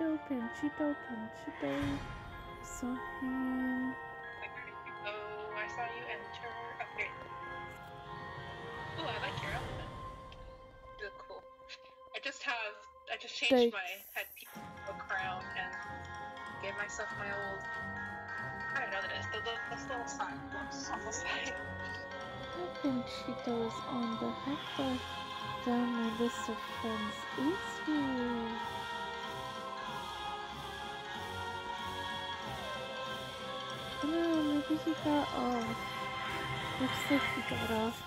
Panchito, Panchito, Panchito. Saw him. Oh, I saw you enter. Ooh, I like your outfit. You look cool. I just have, I just changed Thanks. my headpiece to a crown and gave myself my old, I don't know what it is, the, the, this little sign on the side. Panchito's on the Hector. Down my list of friends is here. No, maybe he got off. Looks like he got off.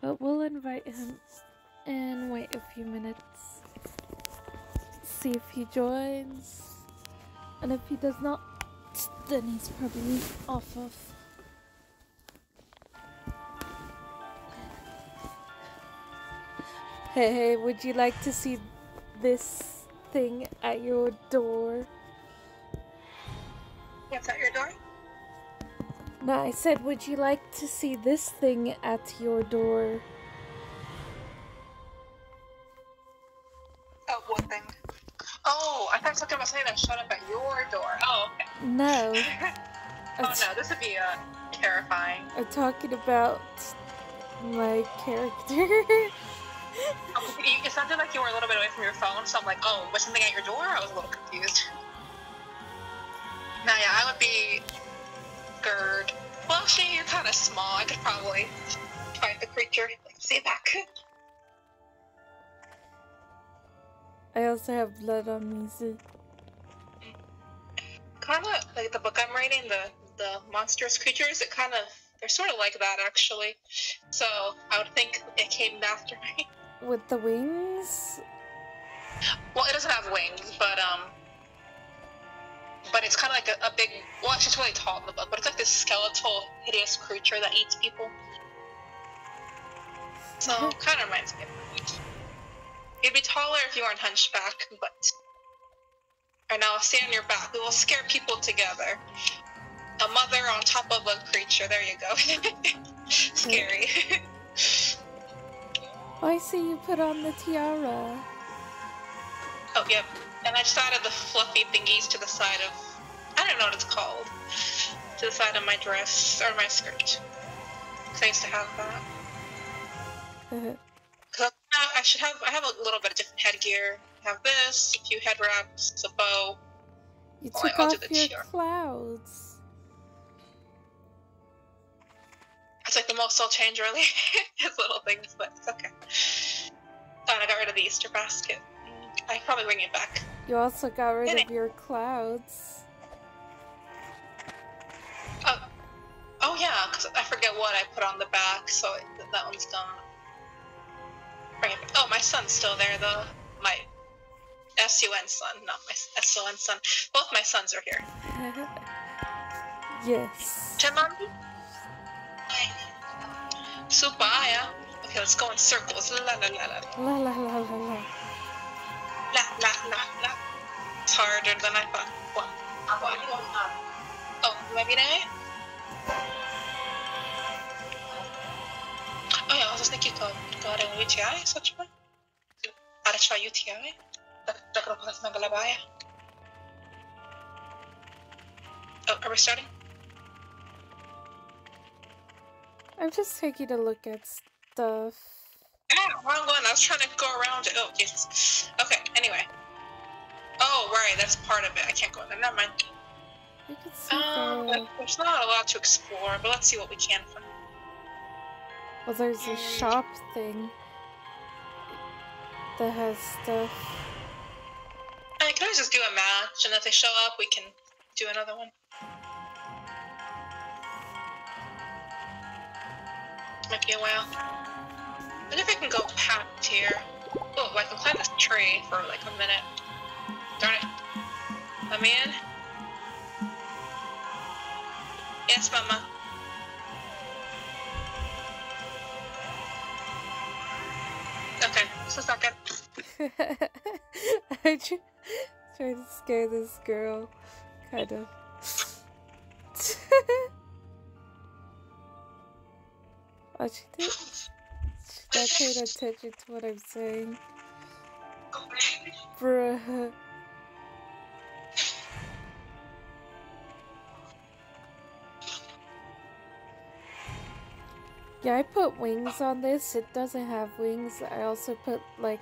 But we'll invite him and wait a few minutes. See if he joins. And if he does not, then he's probably off of. Hey, hey, would you like to see this thing at your door? What's at your door? No, I said, would you like to see this thing at your door? Oh, what thing? Oh, I thought you were talking about something that showed up at your door. Oh, okay. No, Oh no, this would be uh, terrifying. I'm talking about my character. Oh, It sounded like you were a little bit away from your phone, so I'm like, oh, was something at your door? I was a little confused. Nah, yeah, I would be Gerd. Well, actually, you're kind of small. I could probably fight the creature. See it back. I also have blood on me, so Kind of like the book I'm reading, the the monstrous creatures. It kind of they're sort of like that actually. So I would think it came after me. with the wings. Well, it doesn't have wings, but um, but it's kind of like a, a big. Well, it's really tall in the book, but it's like this skeletal, hideous creature that eats people. So mm-hmm. kind of reminds me of. You'd be taller if you weren't hunchback, but. And now stay on your back. We will scare people together. A mother on top of a creature. There you go. Scary. Oh, I see you put on the tiara. Oh, yep. And I just added the fluffy thingies to the side of. I don't know what it's called. To the side of my dress or my skirt. Because I used to have that. Uh-huh. Cause I, should have. I have a little bit of different headgear. I have this, a few head wraps, a bow. you Oh, took do off the your tiara. clouds. It's like the most I'll change really. it's little things, but it's okay. Oh, and I got rid of the Easter basket. I can probably bring it back. You also got rid Did of your clouds. Oh, oh yeah, because I forget what I put on the back, so it, that one's gone. Bring it back. Oh, my son's still there though. My S-U-N son, not my S-O-N son. Both my sons are here. yes. Timami? Supaya. Okay, let's go in circles. La la la la la. La la la la. It's harder than I thought. One. One. Oh, maybe not? Oh ja, zase neký to, to je UTI, sačme? Arečva UTI? Tak, tak rovno jsme galabaje. Oh, are we starting? I'm just taking a look at stuff. Ah, wrong one. I was trying to go around it. Oh, Jesus. Okay, anyway. Oh, right, that's part of it. I can't go in there. Never mind. You can see Um, the. there's not a lot to explore, but let's see what we can find. Well, there's a shop thing that has stuff. I can always just do a match, and if they show up, we can do another one. Might be a while. I wonder if I can go past here. Oh, I can climb this tree for like a minute. Darn it. Let me in. Yes, Mama. Okay, is not good. I tr- tried to scare this girl, kind of. oh, she did. She's not paying attention to what I'm saying. Bruh. Yeah, I put wings on this. It doesn't have wings. I also put like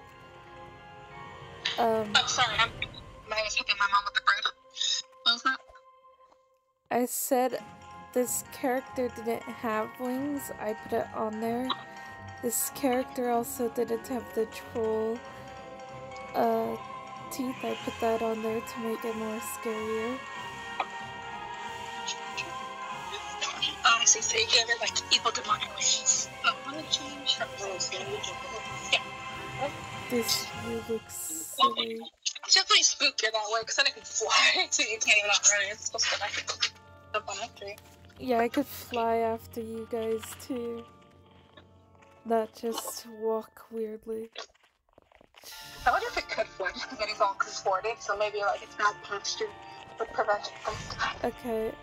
um Oh, sorry, I'm, I was helping my mom with the bread. What was that? I said this character didn't have wings. I put it on there. This character also didn't have the troll uh teeth. I put that on there to make it more scarier. I see. So you like evil demonic wings. Oh, I'm gonna change from those. Yeah. This view looks silly. It's definitely spookier that way because then it can fly so you can't even outrun. It's supposed to like jump on after you. Yeah, I could fly after you guys too. Not just walk weirdly. I wonder if it could fly because then he's all contorted, so maybe like it's bad posture would prevent it from flying. Okay.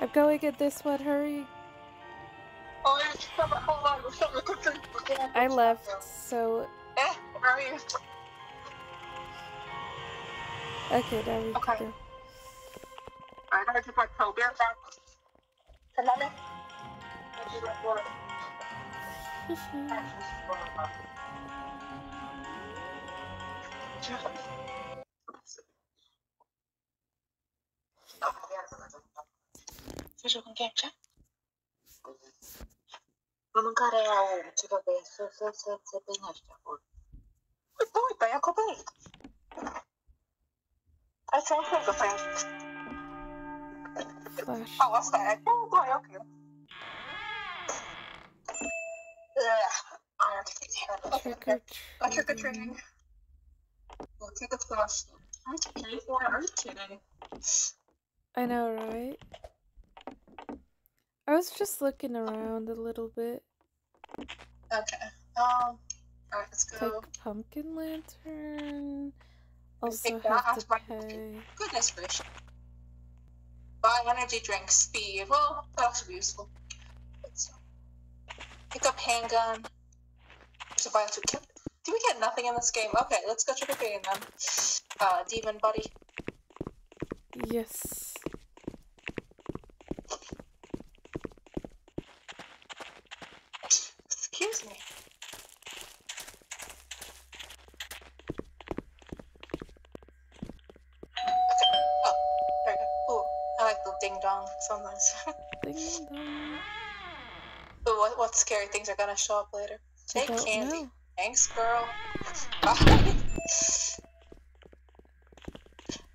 I'm going in this one, hurry. I left, so Eh, where are you? okay, now we Okay. can go. I gotta get my beer back. Come on, Mâncarea au ceva pe să să să se penește acolo. Uite, uite, e acoperit. Hai să mă fac pe. Oh, asta e. Boy, okay. Ugh. I have to take care of it. Trick or Go trick or treating. We'll take a flush. I'm kidding. Why are you kidding? I know, right? I was just looking around a little bit. Okay. Um. Alright, let's go. Take pumpkin lantern. Also have to pay. Goodness gracious. Buy energy drink speed. Well, that should be useful. Pick up handgun. To buy two. Do we get nothing in this game? Okay, let's go trick or treating then. Uh, demon buddy. Yes. Excuse me. Okay. Oh, very good. Ooh, I like the ding dong. So nice. Ding dong. Ooh, what, what scary things are gonna show up later? Take candy. know. Thanks, girl.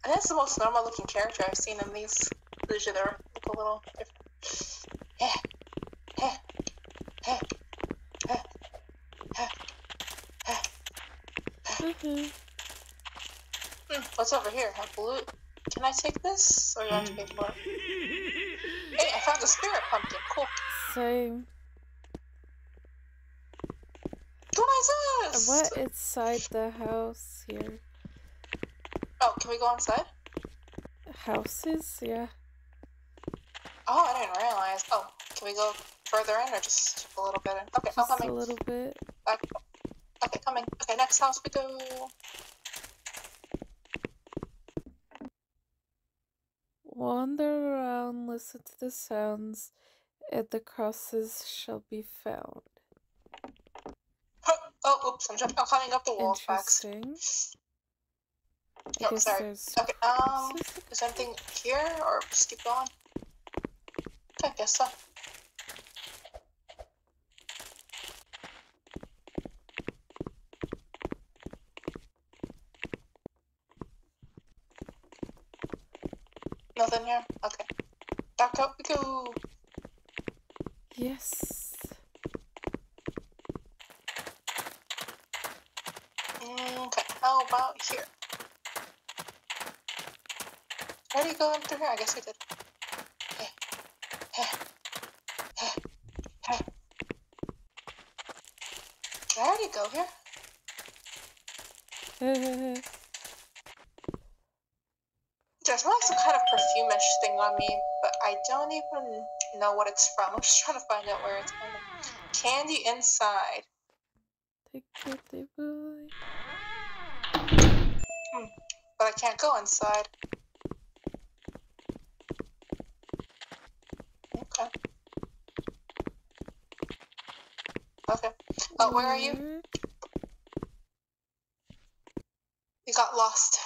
and that's the most normal looking character I've seen in these. Usually they're look a little different. Yeah. Yeah. Yeah. Yeah. Yeah. Yeah. Mhm. Hmm, what's over here? A blue. Can I take this? Or do I have to pay for it? Hey, I found a spirit pumpkin. Cool. Same. What is this? What inside the house here? Oh, can we go inside? Houses? Yeah. Oh, I didn't realize. Oh, can we go further in or just a little bit in? Okay, I'm Just a little bit. Back. Okay, coming. Okay, next house we go. Wander around, listen to the sounds, and the crosses shall be found. Oh, oops, I'm jumping. I'm climbing up the wall facts. Interesting. I Oh, sorry. there's Okay, um, is anything here or just keep going? I guess so. Nothing here? Okay. Back up we go. Yes. Okay, how about here? Where do you go through here? I guess we did. Hey, hey, hey, hey. Did I already go here? There's like some kind of perfumish thing on me, but I don't even know what it's from. I'm just trying to find out where it's from. Candy inside. Take it, they boy. But I can't go inside. Okay. Okay. Oh, where are you? You got lost.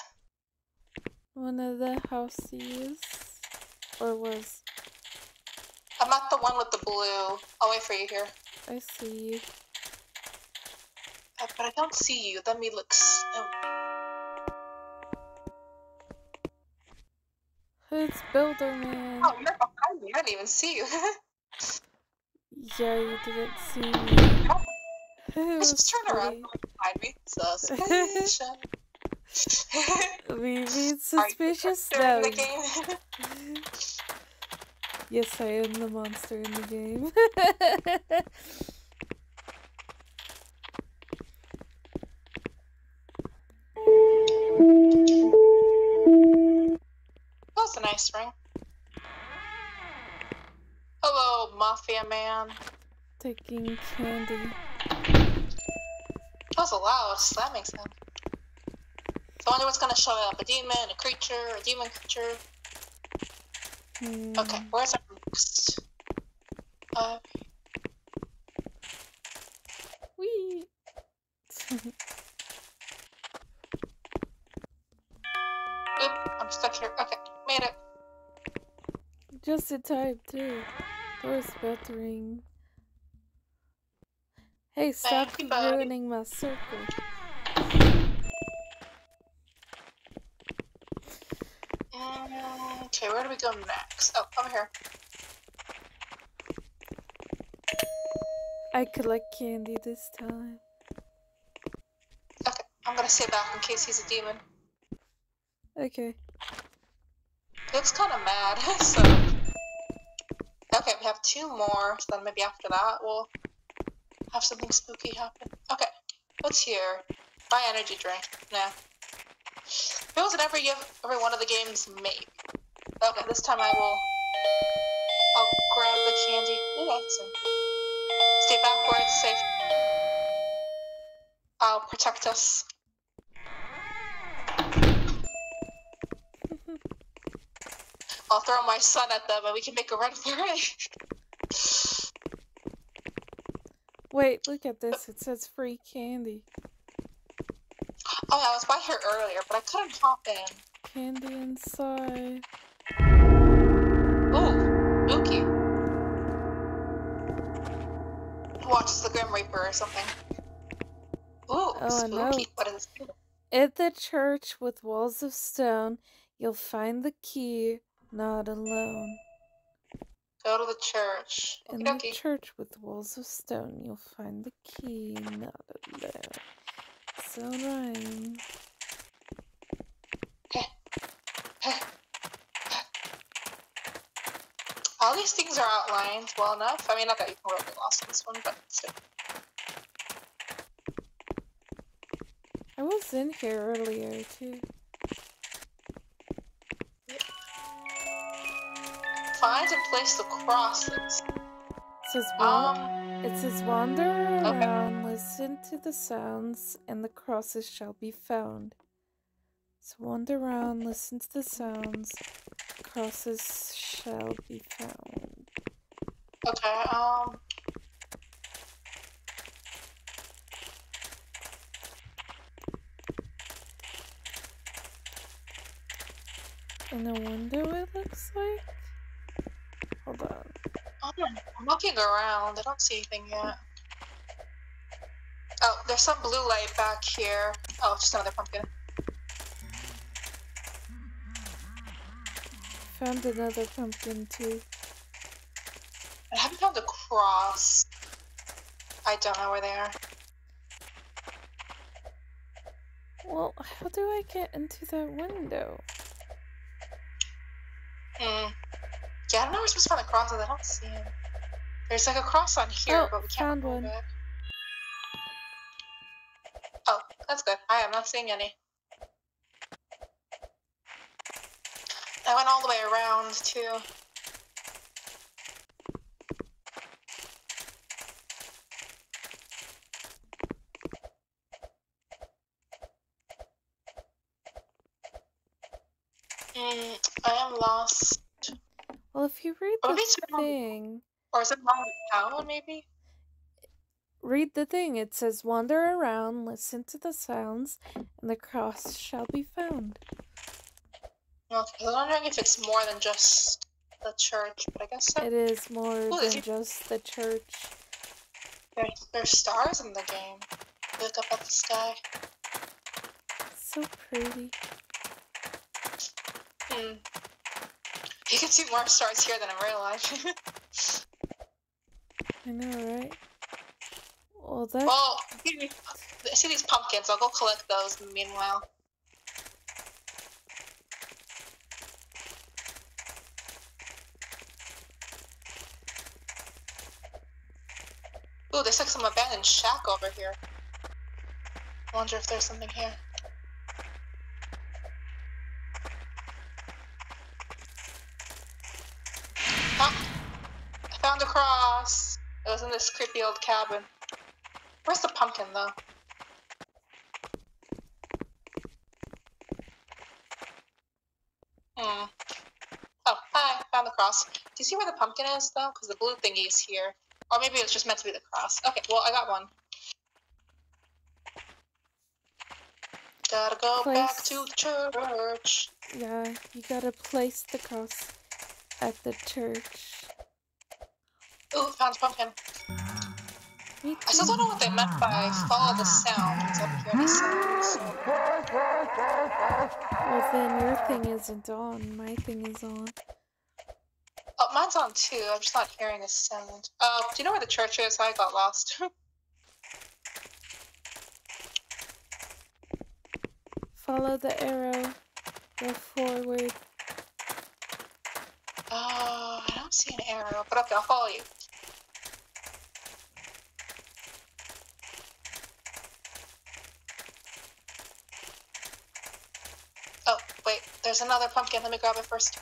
One of the houses. Or was. I'm at the one with the blue. I'll wait for you here. I see. Uh, But I don't see you. Let me look. Oh, It's Builder Man. oh, you're behind me. I didn't even see you. Yeah, you didn't see me. Oh, it Just was turn around behind me. Suspicion. We you suspicious now. in the game? yes, I am the monster in the game. Man. Taking candy. That was a loud slamming sound. So I wonder what's gonna show up. A demon, a creature, a demon creature. Hmm. Okay, where's our next? Uh, Wee. oop, I'm stuck here. Okay, made it. Just in time, too. About to. Hey, stop ruining my circle. Mm, okay, where do we go next? Oh, over here. I collect candy this time. Okay, I'm gonna stay back in case he's a demon. Okay. He looks kind of mad, so. Okay, we have two more, so then maybe after that we'll have something spooky happen. Okay, what's here? Buy energy drink. Nah. Feels in every every one of the games, maybe. Okay, this time I will. I'll grab the candy. Ooh, that's some. Stay back where it's safe. I'll protect us. I'll throw my son at them and we can make a run for it. Wait, look at this. It says free candy. Oh, yeah, I was by here earlier, but I couldn't hop in. Candy inside. Ooh, spooky. Watch the Grim Reaper or something. Ooh, Oh, no. spooky. What is? At the church with walls of stone, you'll find the key, not alone. Go to the church. In the church with walls of stone, you'll find the key, not alone. So rhyme. All these things are outlined well enough. I mean, not that you can really lost in this one, but still. I was in here earlier too. Find and place the crosses. It says Um, It says wander around, listen to the sounds, and the crosses shall be found. So wander around, listen to the sounds, crosses shall be found. okay, um. In a window, it looks like. Hold on. I'm looking around. I don't see anything yet. Oh, there's some blue light back here. Oh, just another pumpkin. Found another pumpkin too. I haven't found a cross. I don't know where they are. Well, how do I get into that window? Hmm. Yeah, I don't know where we're supposed to find the crosses. I don't see them. There's like a cross on here, Oh, but we can't found one. it. Oh, that's good. I am not seeing any. I went all the way around too. Mm, I am lost. Well, if you read the thing, Or is it town, maybe? read the thing. It says, Wander around, listen to the sounds, and the cross shall be found. Okay, I was wondering if it's more than just the church, but I guess so. It is more Ooh, than just the church. There, there's stars in the game. Look up at the sky. So pretty. Hmm. You can see more stars here than in real life. I know, right? Well, that well, I see these pumpkins. I'll go collect those meanwhile. Ooh, there's like some abandoned shack over here. I wonder if there's something here. Ah, I found a cross. It was in this creepy old cabin. Where's the pumpkin though? Hmm. Oh, hi, found the cross. Do you see where the pumpkin is though? Because the blue thingy is here. Or maybe it's just meant to be the cross. Okay, well, I got one. Gotta go back to the church. yeah, you gotta place the cross at the church. Ooh, found pumpkin. Me ah, I still don't know what they ah, meant by follow the sounds. I ah. don't hear any sounds. Well, then your thing isn't on. My thing is on. Oh, mine's on too. I'm just not hearing a sound. Oh, do you know where the church is? I got lost. Follow the arrow. Go forward. oh, I don't see an arrow, but okay, I'll follow you. Oh, wait, there's another pumpkin. Let me grab it first.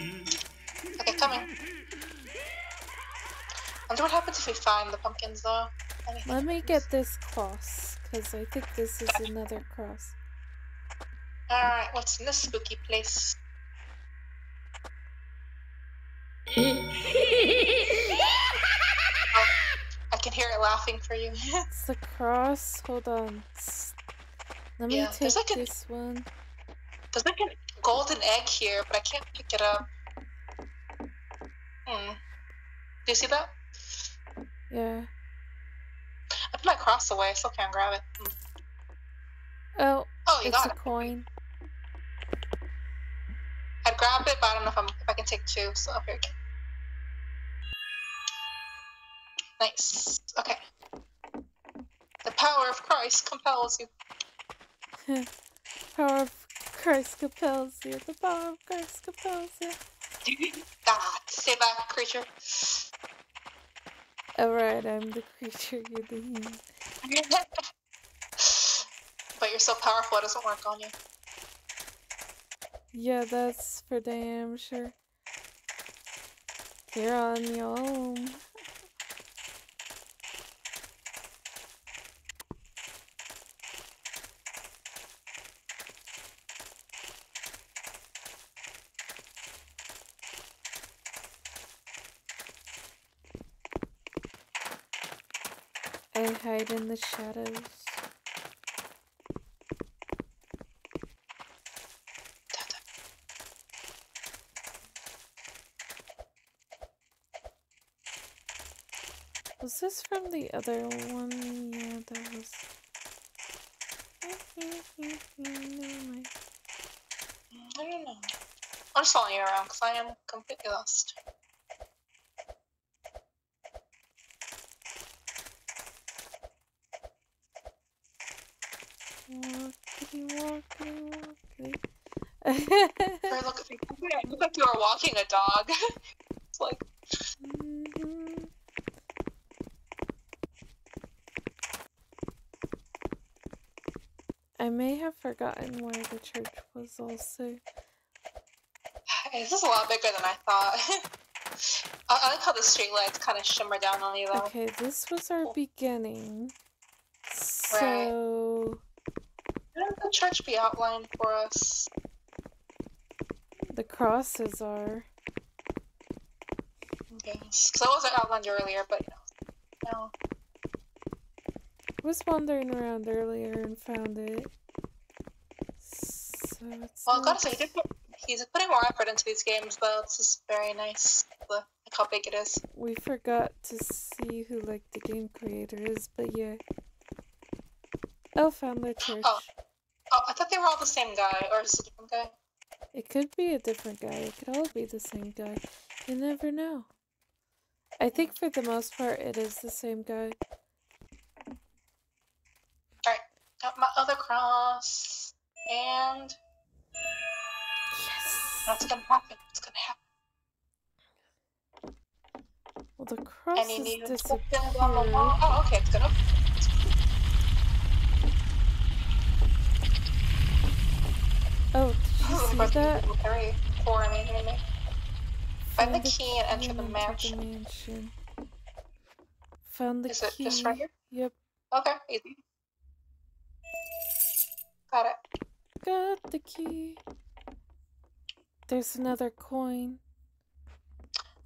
Okay, coming. I wonder what happens if we find the pumpkins, though. Anything Let me happens. get this cross, because I think this is another cross. Alright, what's in this spooky place? Oh, I can hear it laughing for you. It's the cross. Hold on. Let me Yeah, take there's like a- this one. There's like a golden egg here, but I can't pick it up. Hmm. Do you see that? Yeah. I put my cross away, I still can't grab it. Hmm. Oh, Oh, you it's got a it. coin. I'd grab it, but I don't know if, I'm, if I can take two, so here. Nice. Okay. The power of Christ compels you. Power of Christ compels you. The power of Christ compels you. ah, stay back, creature. Alright, I'm the creature, you're the human. but you're so powerful, it doesn't work on you. Yeah, that's for damn sure. You're on your own. I hide in the shadows. Was this from the other one? Yeah, that was. I don't know. I'm just following you around because I am completely lost. Or look, like you are walking a dog. it's like, Mhm. I may have forgotten where the church was also. this is a lot bigger than I thought. I, I like how the streetlights kind of shimmer down on you, though. Okay, this was our beginning. So Shouldn't the church be outlined for us? The crosses are. Okay. Because I wasn't outlined earlier, but you know. No. I was wandering around earlier and found it. So it's Well, I not- gotta say, he did put, he's putting more effort into these games, though. It's just very nice, the, like how big it is. we forgot to see who like the game creator is, but yeah. Oh, found the church. Oh. Oh, I thought they were all the same guy, or is it a different guy? It could be a different guy. It could all be the same guy. You never know. I think for the most part, it is the same guy. Alright, got my other cross, and Yes. that's gonna happen. It's gonna happen. Well, the cross Any has new disappeared. on the wall? Oh, okay, it's gonna. Oh, you Oh, see that? Very poor me, hear me. Find the key and enter the mansion. mansion. Found the Is it just right here? Yep, Okay, easy. Got it. got the key. There's another coin.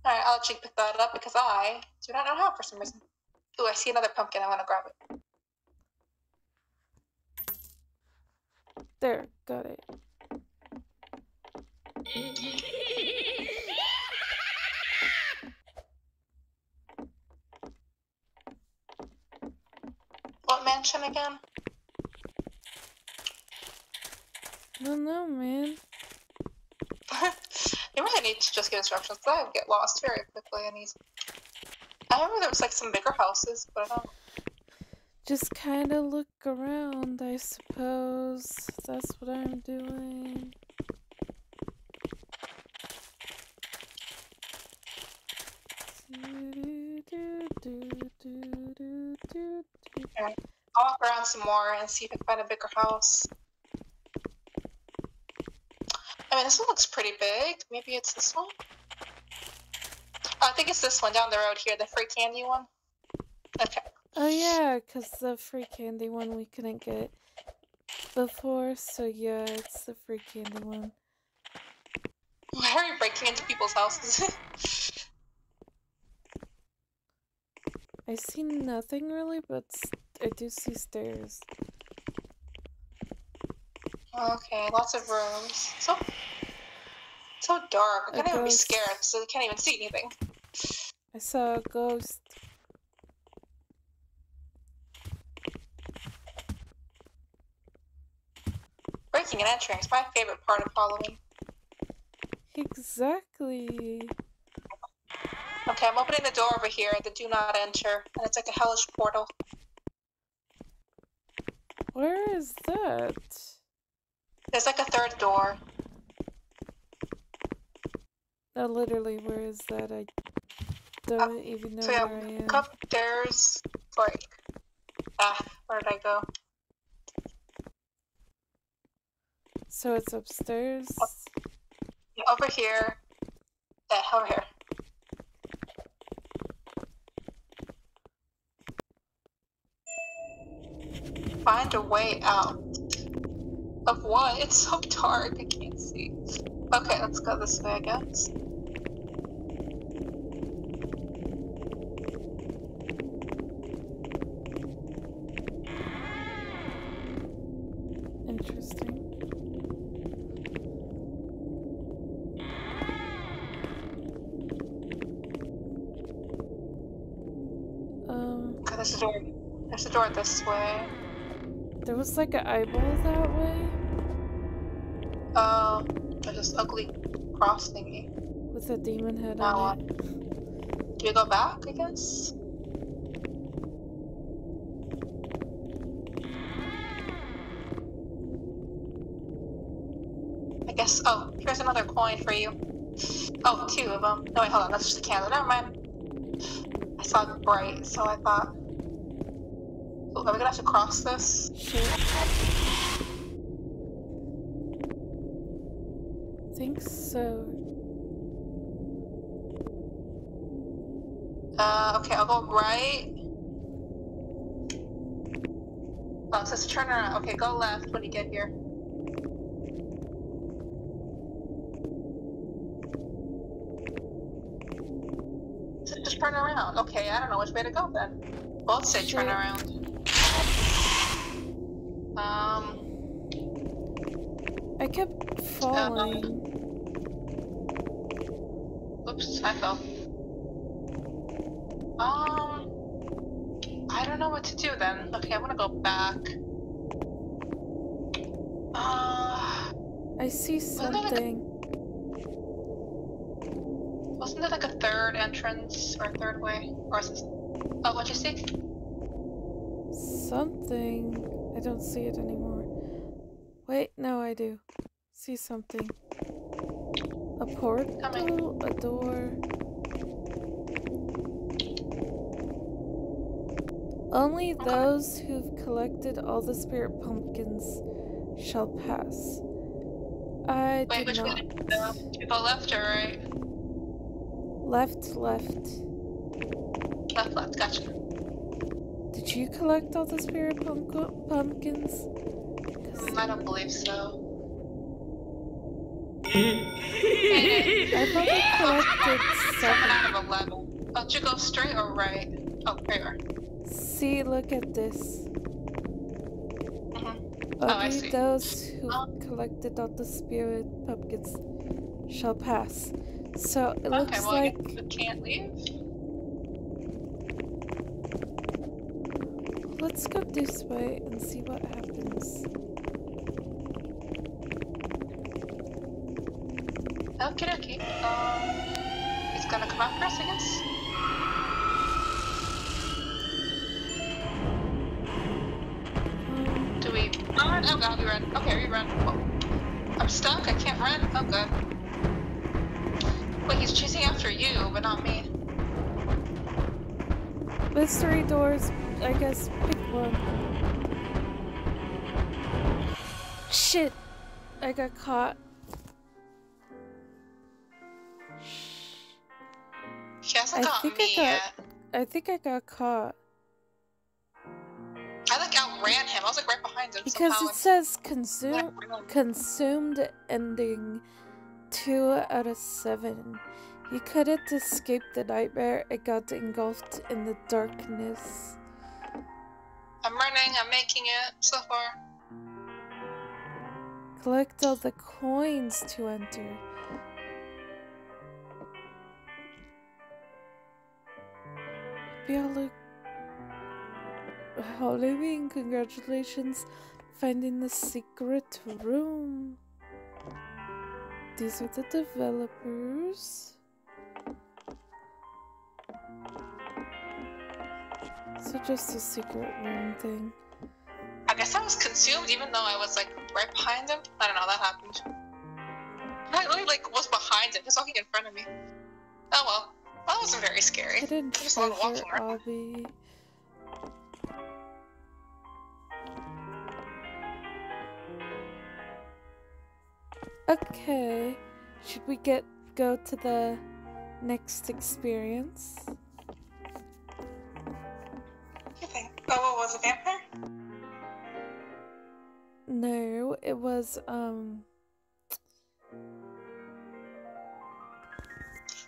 Alright, I'll let you pick that up because I do not know how for some reason. Ooh, I see another pumpkin. I want to grab it. There, got it. What mansion again? No, no, man. you really need to just get instructions. I would get lost very quickly and easy. I remember there was like some bigger houses, but I don't. Just kind of look around, I suppose. That's what I'm doing. I'll walk around some more and see if I can find a bigger house. I mean, this one looks pretty big. Maybe it's this one? I think it's this one down the road here, the free candy one. Okay. Oh yeah, cause the free candy one we couldn't get before, so yeah, it's the free candy one. Why are you breaking into people's houses? I see nothing really, but I do see stairs. okay, lots of rooms. So, so dark. I can't even be scared, so I can't even see anything. I saw a ghost. Breaking and entering is my favorite part of Halloween. Exactly. Okay, I'm opening the door over here, the do not enter, and it's like a hellish portal. Where is that? There's like a third door. No, literally, where is that? I don't even know so yeah, where I am. There's like ah, where did I go? So it's upstairs. Yeah, over here. Yeah, over here. Find a way out. Of what? It's so dark, I can't see. Okay, let's go this way, I guess. Interesting. Um, Okay, there's a door. There's a door this way. There was like an eyeball that way Um, there's this ugly cross thingy. with a demon head Now on it. Do you go back, I guess? I guess. Oh, here's another coin for you. Oh, two of them. No, wait, hold on. That's just a candle. Never mind. I saw it bright, so I thought. Oh, are we gonna have to cross this? Shit. Think so. Uh, okay, I'll go right. Oh, it says turn around. Okay, go left when you get here. Just turn around. Okay, I don't know which way to go then. Both say turn around. Um, I kept falling. oops, I fell. Um, I don't know what to do then. Okay, I'm gonna go back. Uh, I see Wasn't that like a- something. wasn't there like a third entrance or a third way? Or is this... Oh, what'd you see? Something. I don't see it anymore. Wait, no, I do. See something. A portal, a door. Only those who've collected all the spirit pumpkins shall pass. I Wait, did which way not. did you go? Did you go left or right? Left, left. Left, left, gotcha. Did you collect all the spirit pump- pumpkins? Mm, I don't believe so. I thought I collected Seven out of eleven. Oh, did you go straight or right? Oh, there you are. See, look at this. Oh, I Only see. those who Oh. collected all the spirit pumpkins shall pass. So it looks Okay, well, like I guess we can't leave. Let's go this way and see what happens. Okay, okay. Um, he's gonna come after us, I guess. Um, Do we run? Oh god, we run. Okay, we run. Oh. I'm stuck. I can't run. Oh god. Wait, he's chasing after you, but not me. mystery doors. I guess pick one. Shit! I got caught. He hasn't I got think I got- yet. I think I got caught I like outran him. I was like right behind him because somehow. it says consume consumed ending two out of seven. You couldn't escape the nightmare. It got engulfed in the darkness. I'm running. I'm making it so far. Collect all the coins to enter. Biala Halloween, congratulations finding the secret room. These are the developers. So just a secret room thing. I guess I was consumed even though I was like right behind him. I don't know, that happened. I literally like was behind him, he was walking in front of me. Oh well. That wasn't very scary. Hidden I just love walking around. obby. Okay, should we get go to the next experience? Oh, was it, vampire? No, it was um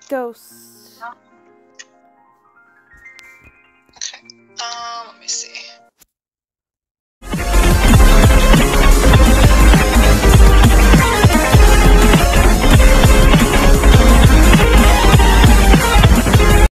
ghost. Okay. Um, let me see.